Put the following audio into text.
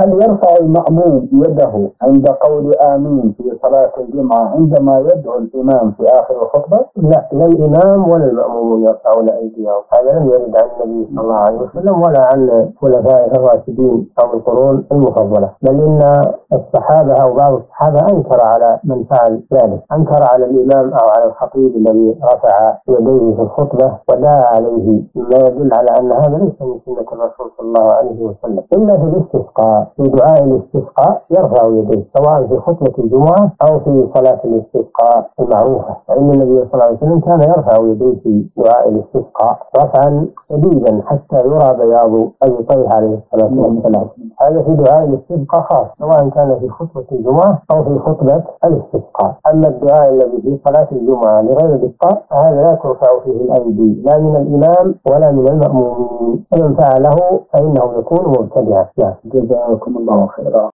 هل يرفع المأموم يده عند قول آمين في صلاة الجمعة عندما يدعو الإمام في آخر الخطبة؟ لا لا الإمام ولا المأمومون يرفعون أيديهم هذا لم يرد عن النبي صلى الله عليه وسلم ولا عن خلفائه الراشدين أو القرون المفضلة بل إن الصحابة أو بعض الصحابة أنكر على من فعل ذلك أنكر على الإمام أو على الخطيب الذي رفع يديه في الخطبة ودعا عليه مما يدل على أن هذا ليس من سنة الرسول صلى الله عليه وسلم إلا في الاستسقاء في دعاء الاستسقاء يرفع يديه سواء في خطبة الجمعة أو في صلاة الاستسقاء المعروفة. فإن النبي صلى الله عليه وسلم كان يرفع يديه في دعاء الاستسقاء رفعا شديدا حتى يرى بياض أبطيه عليه الصلاة والسلام. هذا في دعاء الاستسقاء خاص سواء كان في خطبة الجمعة أو في خطبة الاستسقاء. أما الدعاء الذي في صلاة الجمعة لغير الإسقاء فهذا لا ترفع فيه الأيدي لا من الإمام ولا من المأمومين. فمن فعله فإنه يكون مبتدعا. جزاكم الله خيرا.